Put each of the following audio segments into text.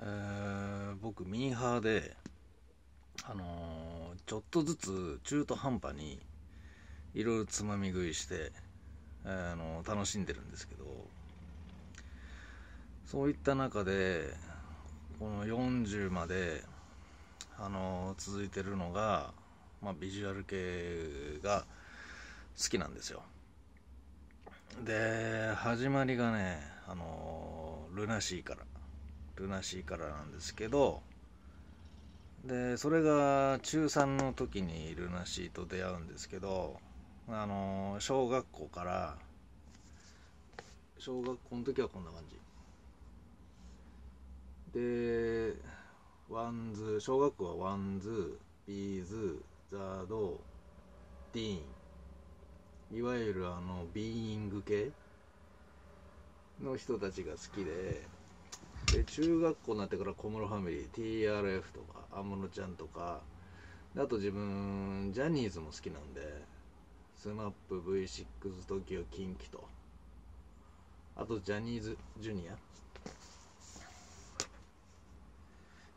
えー僕ミーハーであのーちょっとずつ中途半端にいろいろつまみ食いして、えーあの楽しんでるんですけどそういった中でこの40まで、あの続いてるのが、まあ、ビジュアル系が好きなんですよ。で始まりがね、あの LUNA SEAから。 LUNA SEAからなんですけどでそれが中3の時に LUNA SEAと出会うんですけどあの小学校から小学校の時はこんな感じ。で WANDS小学校は WANDS B'z ZARD DEEN。いわゆるあのビーイング系の人たちが好きでで中学校になってから小室ファミリー TRF とか安室ちゃんとかあと自分ジャニーズも好きなんで SMAPV6TOKIO 近畿と。あとジャニーズジュニア。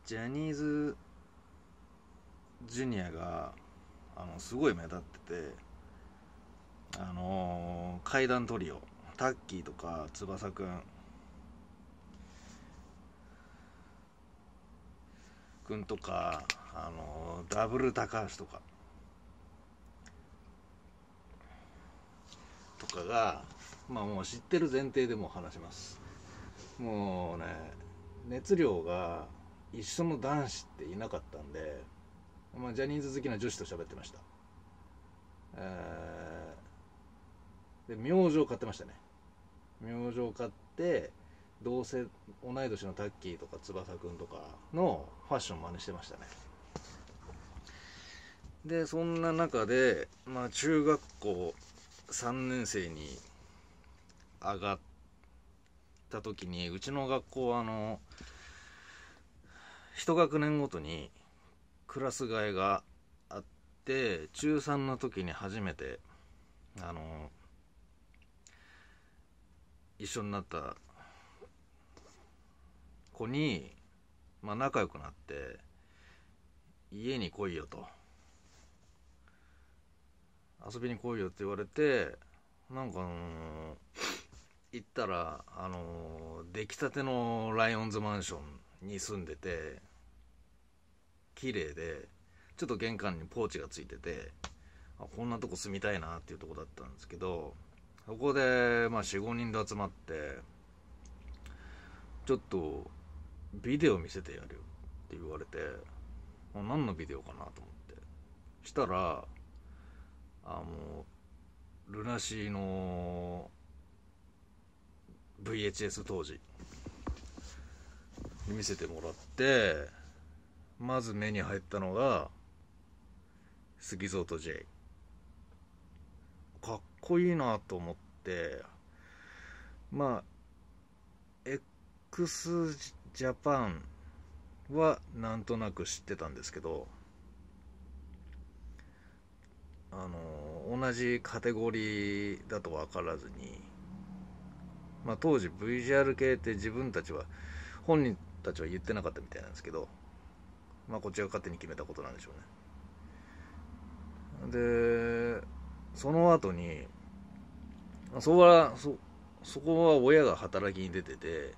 ジャニーズジュニアがあのすごい目立っててあのー階段トリオタッキーとか翼くん。くんとかあのダブル高橋とか。とかがまあもう知ってる前提でも話します。もうね熱量が一緒の男子っていなかったんで、まあ、ジャニーズ好きな女子と喋ってました。えーで明星を買ってましたね。明星買ってどうせ同い年のタッキーとか翼くんとかのファッション真似してましたね。でそんな中でまあ中学校3年生に上がった時にうちの学校はあの一学年ごとにクラス替えがあって中3の時に初めてあの一緒になった子に、まあ、仲良くなって家に来いよと。遊びに来いよって言われてなんかあの行ったらあの出来たてのライオンズマンションに住んでて綺麗でちょっと玄関にポーチがついててあこんなとこ住みたいなっていうとこだったんですけどそこで、まあ、45人で集まってちょっとビデオ見せてやるよって言われて何のビデオかなと思って。したらあのルナシーの VHS 当時。見せてもらってまず目に入ったのが杉蔵と J かっこいいなと思ってまあ x ジャパンはなんとなく知ってたんですけどあの同じカテゴリーだと分からずに、まあ、当時 VGR 系って自分たちは本人たちは言ってなかったみたいなんですけど、まあ、こっちが勝手に決めたことなんでしょうね。でその後にそこはそそこは親が働きに出てて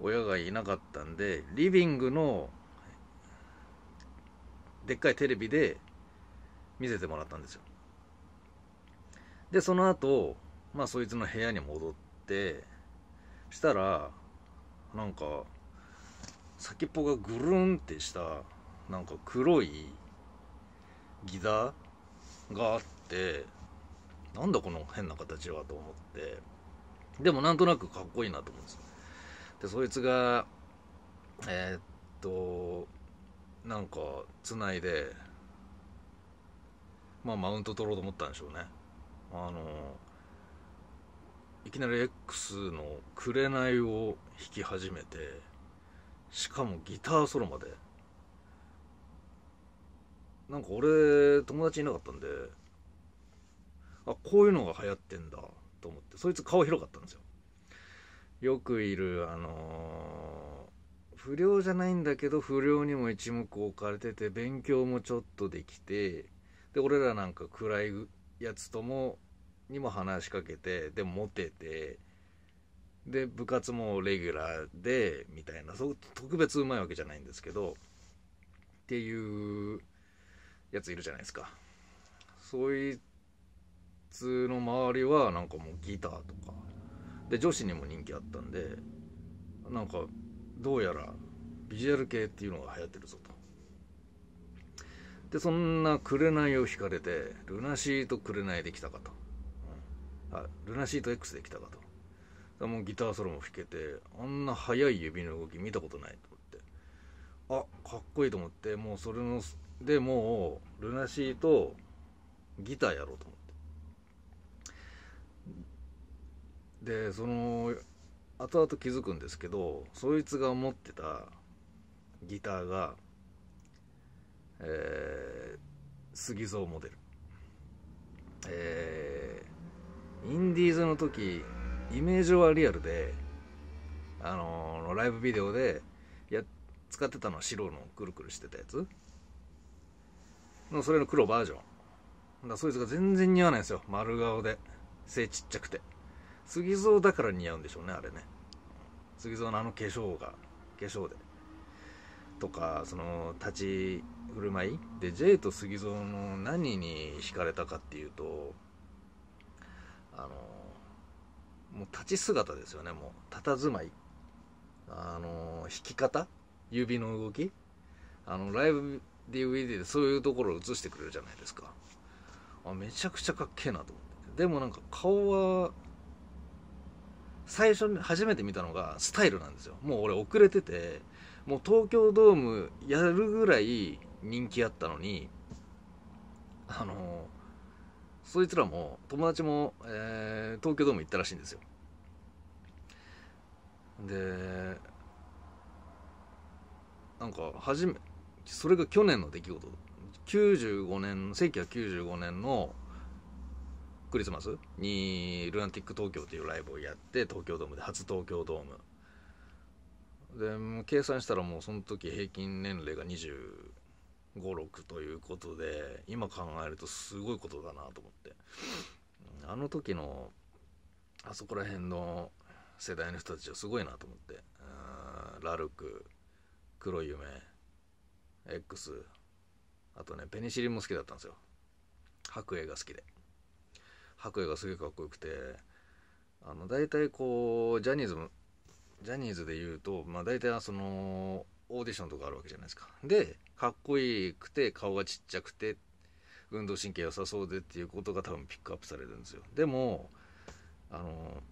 親がいなかったんでリビングのでっかいテレビで見せてもらったんですよ。でその後まあそいつの部屋に戻ってしたらなんか先っぽがぐるんってしたなんか黒いギザがあってなんだこの変な形はと思って。でもなんとなくかっこいいなと思うんですよでそいつがえーっとなんかつないでまあマウント取ろうと思ったんでしょうね。あのいきなり X の「紅」を弾き始めてしかもギターソロまで。なんか俺友達いなかったんであこういうのが流行ってんだと思ってそいつ顔広かったんですよ。よくいるあのー不良じゃないんだけど不良にも一目置かれてて勉強もちょっとできてで俺らなんか暗いやつともにも話しかけてでモテてで部活もレギュラーでみたいなそ特別うまいわけじゃないんですけどっていうやついるじゃないですか。そいつの周りはなんかもうギターとかで女子にも人気あったんでなんかどうやらビジュアル系っていうのが流行ってるぞと。でそんな紅を引かれてルナシート紅できたかと、うん、あルナシート X できたかと。もうギターソロも弾けてあんな速い指の動き見たことないと思って。あかっこいいと思ってもうそれのでもうルナシーとギターやろうと思って。でその後々気づくんですけどそいつが持ってたギターがえー、杉蔵モデル。えー、インディーズの時イメージはリアルであのー、ライブビデオでや使ってたのは白のくるくるしてたやつ。のそれの黒バージョン。だそいつが全然似合わないんですよ。丸顔で。背ちっちゃくて。杉蔵だから似合うんでしょうねあれね。杉蔵のあの化粧が化粧で。とかその立ち振る舞い。で J と杉蔵の何に惹かれたかっていうとあのもう立ち姿ですよねもう。佇まい。あの弾き方？指の動き？あのライブ DVD でそういうところを映してくれるじゃないですか。あめちゃくちゃかっけえなと思って。でもなんか顔は最初に初めて見たのがスタイルなんですよ。もう俺遅れててもう東京ドームやるぐらい人気あったのにあのそいつらも友達も、えー、東京ドーム行ったらしいんですよ。でなんか初めそれが去年の出来事。95年1995年のクリスマス？にルナティック東京っていうライブをやって東京ドームで初東京ドーム。で計算したらもうその時平均年齢が256ということで今考えるとすごいことだなと思って。あの時のあそこら辺の世代の人たちはすごいなと思って。ラルク黒夢 X あとねペニシリンも好きだったんですよ。白衣が好きで。白衣がすげえかっこよくてあの大体こうジャニーズもジャニーズで言うと、まあ、大体そのオーディションとかあるわけじゃないですか。でかっこいいくて顔がちっちゃくて運動神経良さそうでっていうことが多分ピックアップされるんですよ。でもあの